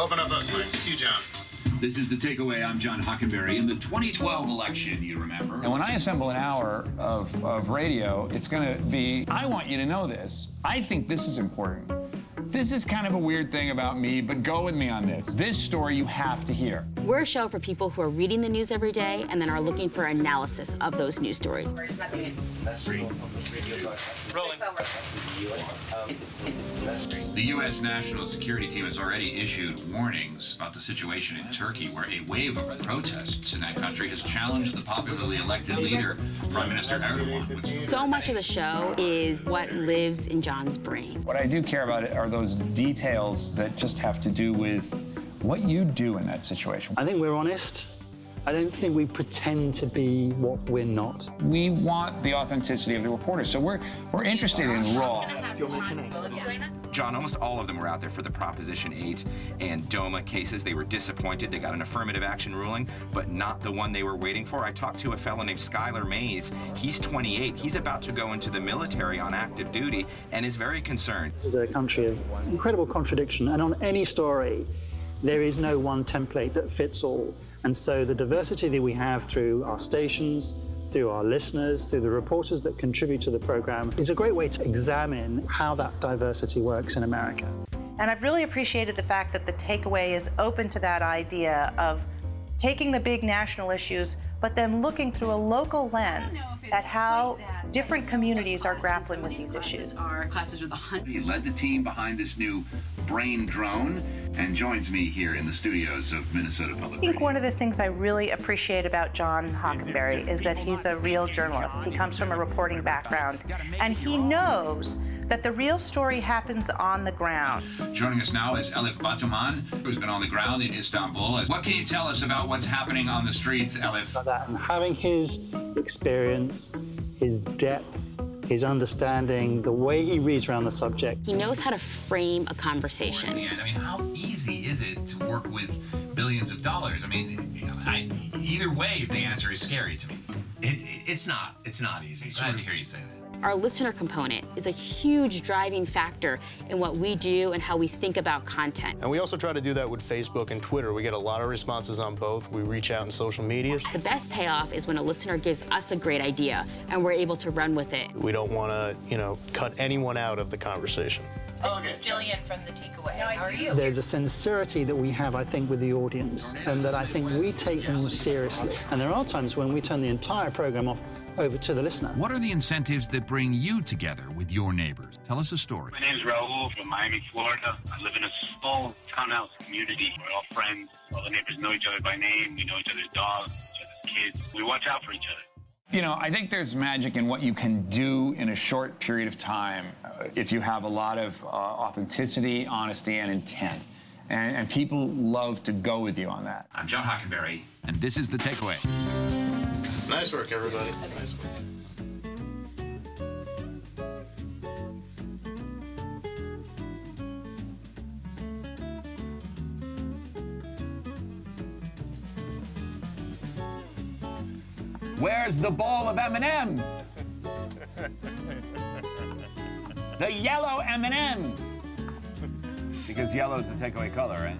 Open up those mics. Cue John. This is the takeaway. I'm John Hockenberry. In the 2012 election, you remember. And when I assemble an hour of, of radio, it's going to be I want you to know this. I think this is important. This is kind of a weird thing about me, but go with me on this. This story you have to hear. We're a show for people who are reading the news every day and then are looking for analysis of those news stories. The U.S. National Security Team has already issued warnings about the situation in Turkey, where a wave of protests in that country has challenged the popularly elected leader, Prime Minister Erdogan. So much of the show is what lives in John's brain. What I do care about are those details that just have to do with what you do in that situation. I think we're honest. I don't think we pretend to be what we're not. We want the authenticity of the reporters, so we're we're interested in raw. John, almost all of them were out there for the Proposition 8 and DOMA cases. They were disappointed. They got an affirmative action ruling, but not the one they were waiting for. I talked to a fellow named Skylar Mays. He's 28. He's about to go into the military on active duty and is very concerned. This is a country of incredible contradiction, and on any story, there is no one template that fits all. And so the diversity that we have through our stations, through our listeners, through the reporters that contribute to the program, is a great way to examine how that diversity works in America. And I've really appreciated the fact that the takeaway is open to that idea of taking the big national issues, but then looking through a local lens at how different communities are grappling with these issues. Our classes with a He led the team behind this new brain drone and joins me here in the studios of Minnesota Public I think one of the things I really appreciate about John Hockenberry is that he's a real journalist. He comes from a reporting background, and he knows that the real story happens on the ground. Joining us now is Elif Batuman, who's been on the ground in Istanbul. What can you tell us about what's happening on the streets, Elif? And having his experience, his depth, his understanding, the way he reads around the subject. He knows how to frame a conversation. I mean, how easy is it to work with billions of dollars? I mean, I, either way, the answer is scary to me. It, it's not. It's not easy. Glad to hear you say that. Our listener component is a huge driving factor in what we do and how we think about content. And we also try to do that with Facebook and Twitter. We get a lot of responses on both. We reach out in social medias. The best payoff is when a listener gives us a great idea and we're able to run with it. We don't want to, you know, cut anyone out of the conversation. This is Jillian from the Takeaway. How are you? There's a sincerity that we have, I think, with the audience, and that I think we take them seriously. And there are times when we turn the entire program off over to the listener. What are the incentives that bring you together with your neighbors? Tell us a story. My name is Raul from Miami, Florida. I live in a small townhouse community. We're all friends. All the neighbors know each other by name. We know each other's dogs, each other's kids. We watch out for each other. You know, I think there's magic in what you can do in a short period of time uh, if you have a lot of uh, authenticity, honesty, and intent. And, and people love to go with you on that. I'm John Hockenberry, and this is The Takeaway. Nice work, everybody. Nice work. Where's the bowl of M&Ms? the yellow M&Ms. Because yellow is the takeaway color, right?